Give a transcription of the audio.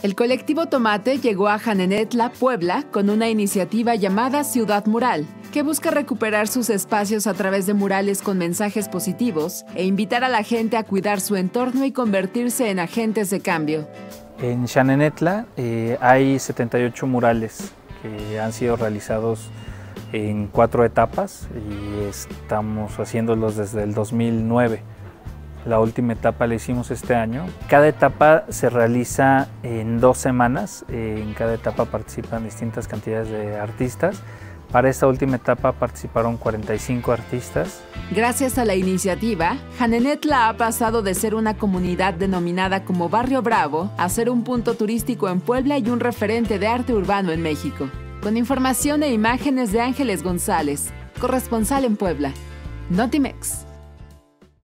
El colectivo Tomate llegó a Janenetla, Puebla, con una iniciativa llamada Ciudad Mural, que busca recuperar sus espacios a través de murales con mensajes positivos e invitar a la gente a cuidar su entorno y convertirse en agentes de cambio. En Xanenetla eh, hay 78 murales que han sido realizados en cuatro etapas y estamos haciéndolos desde el 2009. La última etapa la hicimos este año. Cada etapa se realiza en dos semanas. En cada etapa participan distintas cantidades de artistas. Para esta última etapa participaron 45 artistas. Gracias a la iniciativa, Janenetla ha pasado de ser una comunidad denominada como Barrio Bravo a ser un punto turístico en Puebla y un referente de arte urbano en México. Con información e imágenes de Ángeles González, corresponsal en Puebla. Notimex.